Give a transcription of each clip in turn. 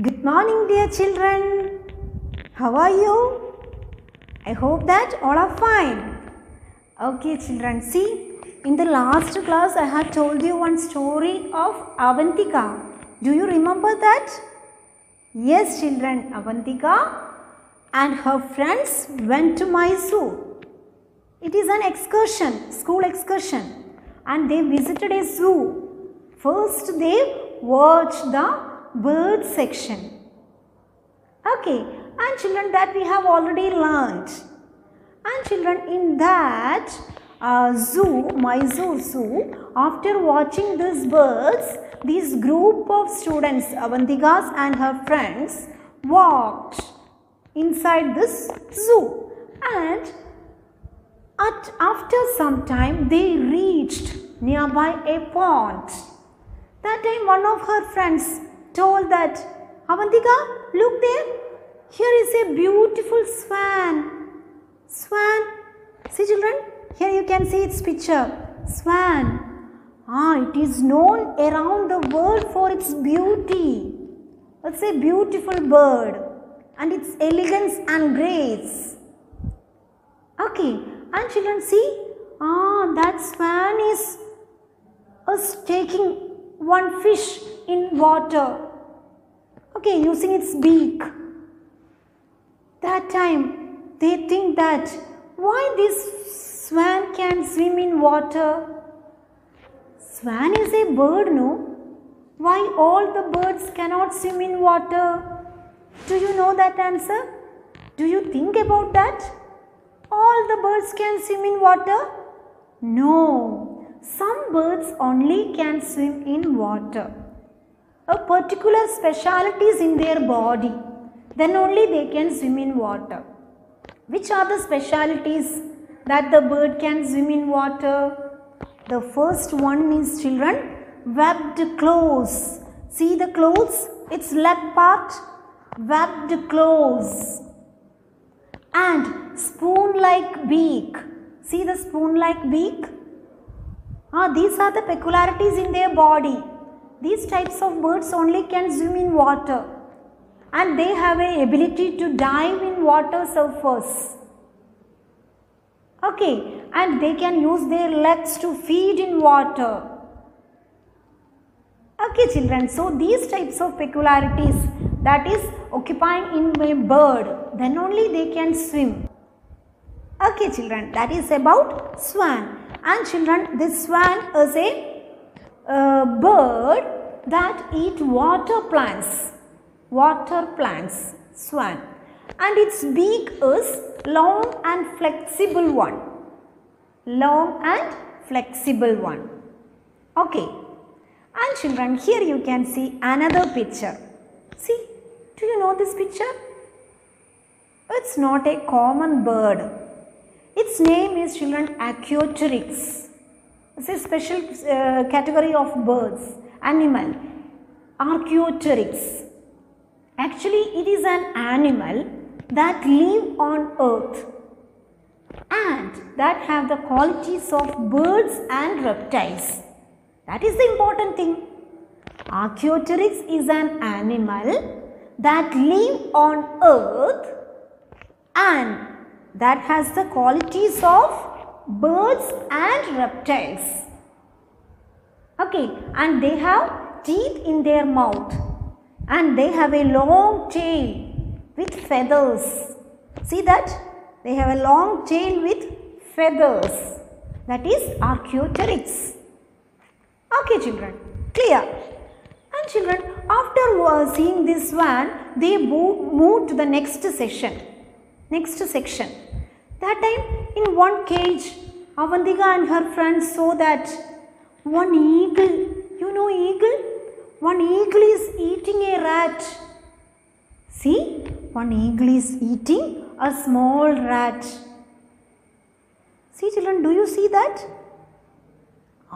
Good morning, dear children. How are you? I hope that all are fine. Okay, children, see, in the last class, I had told you one story of Avantika. Do you remember that? Yes, children, Avantika and her friends went to Mysore. It is an excursion, school excursion, and they visited a zoo. First, they watched the bird section. Okay, and children, that we have already learned. And children, in that uh, zoo, Mysore Zoo, after watching these birds, this group of students, Avantikas and her friends, walked inside this zoo. And at, after some time, they reached nearby a pond. That time, one of her friends told that, Avantika, look there. Here is a beautiful swan. Swan. See, children, here you can see its picture. Swan. Ah, it is known around the world for its beauty. It's a beautiful bird and its elegance and grace. Okay, and children see, ah, that swan is, is taking one fish in water. Okay, using its beak. That time they think that why this swan can swim in water? Swan is a bird, no? Why all the birds cannot swim in water? Do you know that answer? Do you think about that? All the birds can swim in water? No. Some birds only can swim in water. A particular speciality is in their body. Then only they can swim in water. Which are the specialities that the bird can swim in water? The first one is children webbed claws. See the claws? Its leg part webbed claws and spoon like beak. See the spoon like beak? Ah, these are the peculiarities in their body. These types of birds only can swim in water and they have a ability to dive in water surface. Okay, and they can use their legs to feed in water. Okay, children, so these types of peculiarities that is occupying in a bird, then only they can swim. Okay, children, that is about swan. And children, this swan is a uh, bird that eat water plants. Water plants, swan. And its beak is long and flexible one. Long and flexible one. Okay. And children, here you can see another picture. See, do you know this picture? It's not a common bird. Its name is children Archaeopteryx. It's a special uh, category of birds, animal. Archaeopteryx. Actually, it is an animal that live on earth and that have the qualities of birds and reptiles. That is the important thing. Archaeopteryx is an animal that live on earth and that has the qualities of birds and reptiles. Okay, and they have teeth in their mouth and they have a long tail with feathers. See that? They have a long tail with feathers. That is Archaeopteryx. Okay, children, clear? And children, after seeing this one, they move, move to the next section. Next section. That time, in one cage, Avantika and her friends saw that one eagle, you know eagle? One eagle is eating a rat. See, one eagle is eating a small rat. See children, do you see that?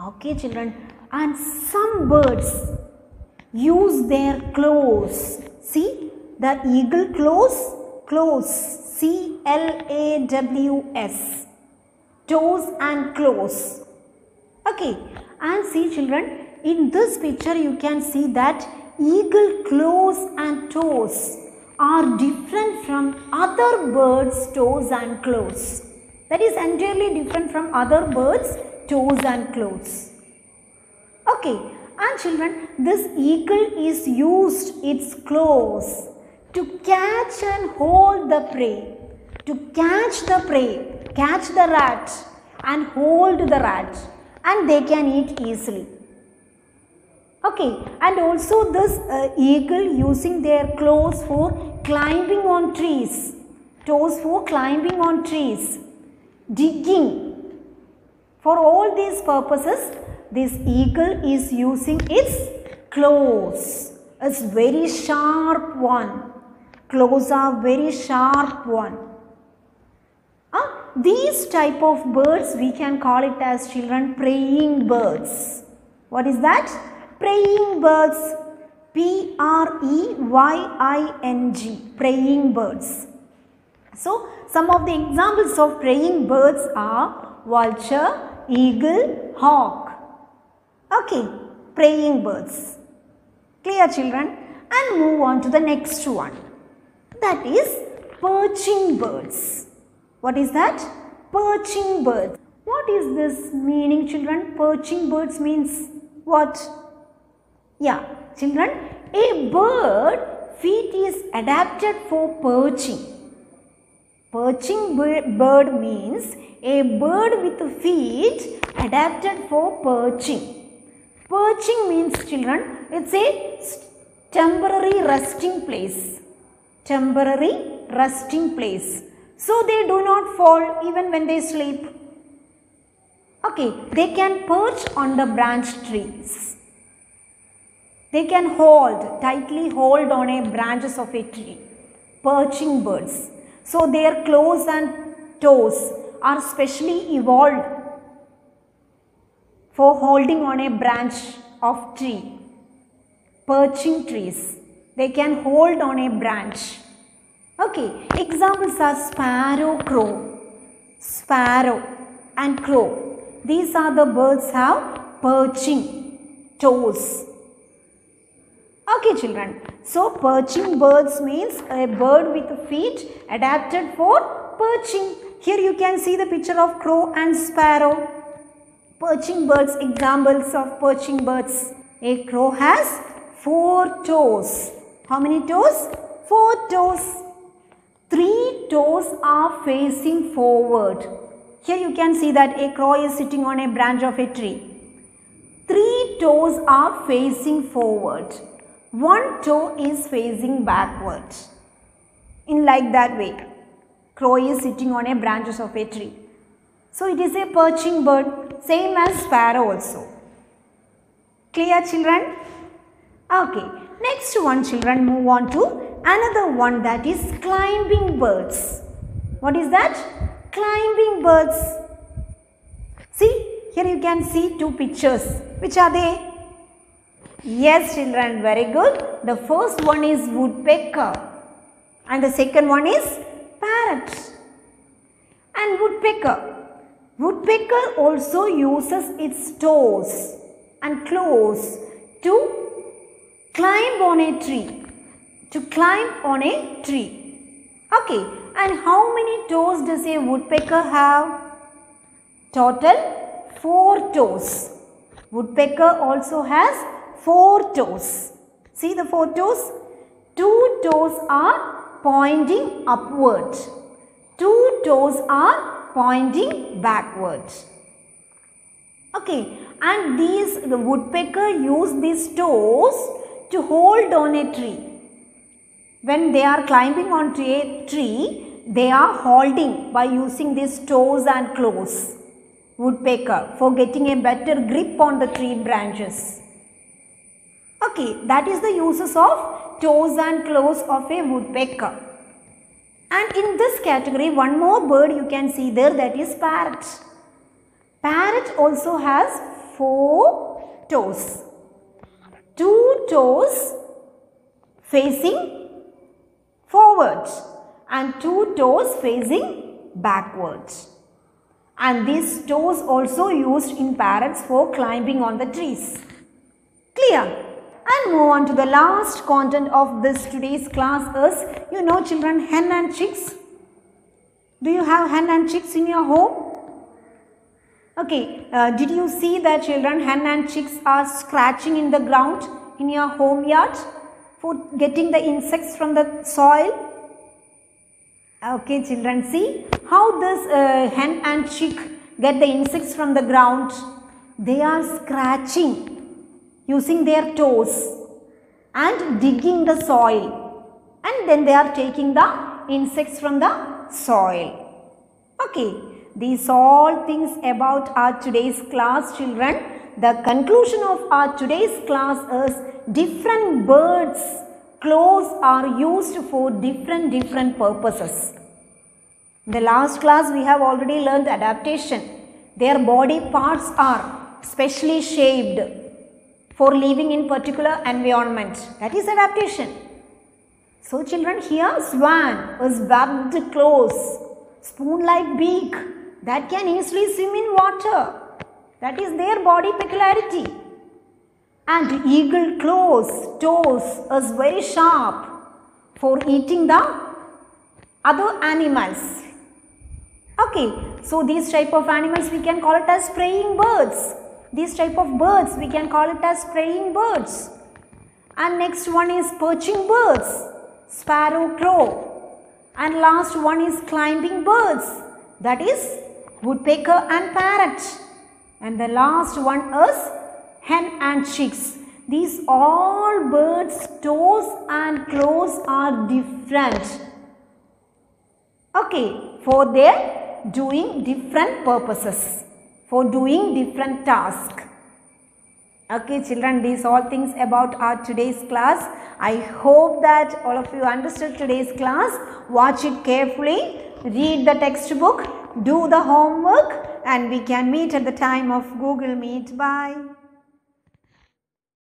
Okay children, and some birds use their claws. See the eagle claws, claws, C L A W S, toes and claws. Okay, and see children, in this picture you can see that eagle claws and toes are different from other birds toes and claws. That is entirely different from other birds toes and claws. Okay, and children, this eagle is used its claws to catch and hold the prey, to catch the prey, catch the rat and hold the rat and they can eat easily. Okay, and also this uh, eagle using their claws for climbing on trees, toes for climbing on trees, digging. For all these purposes, this eagle is using its claws. It's very sharp one. Claws are very sharp one. Uh, these type of birds we can call it as children preying birds. What is that? Preying birds. P R E Y I N G. Preying birds. So, some of the examples of preying birds are vulture, eagle, hawk. Okay, preying birds. Clear children? And move on to the next one. That is perching birds. What is that? Perching birds. What is this meaning children? Perching birds means what? Yeah, children, a bird feet is adapted for perching. Perching bird means a bird with feet adapted for perching. Perching means children, it's a temporary resting place. Temporary resting place. So they do not fall even when they sleep. Okay, they can perch on the branch trees. They can hold, tightly hold on a branches of a tree. Perching birds. So their claws and toes are specially evolved for holding on a branch of tree. Perching trees. They can hold on a branch. Okay, examples are sparrow, crow, sparrow and crow. These are the birds have perching toes. Okay children, so perching birds means a bird with feet adapted for perching. Here you can see the picture of crow and sparrow. Perching birds, examples of perching birds. A crow has four toes. How many toes? Four toes. Three toes are facing forward. Here you can see that a crow is sitting on a branch of a tree. Three toes are facing forward. One toe is facing backward. In like that way. Crow is sitting on a branches of a tree. So it is a perching bird, same as sparrow also. Clear children? Okay, next one children move on to another one that is climbing birds. What is that? Climbing birds. See, here you can see two pictures. Which are they? Yes children, very good. The first one is woodpecker and the second one is parrot. And woodpecker. Woodpecker also uses its toes and claws to climb on a tree. To climb on a tree. Okay. And how many toes does a woodpecker have? Total 4 toes. Woodpecker also has 4 toes. See the 4 toes? 2 toes are pointing upward. 2 toes are pointing backward. Okay, and these the woodpecker use these toes to hold on a tree. When they are climbing onto a tree, they are holding by using these toes and claws. Woodpecker for getting a better grip on the tree branches. Okay, that is the uses of toes and claws of a woodpecker. And in this category, one more bird you can see there that is parrot. Parrot also has four toes. Two toes facing forward and two toes facing backwards. And these toes also used in parrots for climbing on the trees. Clear? and move on to the last content of this today's class is you know children hen and chicks do you have hen and chicks in your home okay uh, did you see that children hen and chicks are scratching in the ground in your home yard for getting the insects from the soil? Okay children see how this uh, hen and chick get the insects from the ground. They are scratching using their toes and digging the soil. And then they are taking the insects from the soil. Okay, these all things about our today's class children. The conclusion of our today's class is different birds clothes are used for different different purposes. In the last class we have already learned adaptation. Their body parts are specially shaped for living in particular environment. That is adaptation. So children here swan is webbed close, spoon-like beak that can easily swim in water. That is their body peculiarity. And eagle claws, toes is very sharp for eating the other animals. Okay, so these type of animals we can call it as preying birds. These type of birds we can call it as preying birds. And next one is perching birds, sparrow crow. And last one is climbing birds, that is woodpecker and parrot. And the last one is hen and chicks. These all birds toes and claws are different. Okay, for their doing different purposes for doing different tasks. Okay children, these all things about our today's class. I hope that all of you understood today's class. Watch it carefully, read the textbook, do the homework and we can meet at the time of Google Meet. Bye.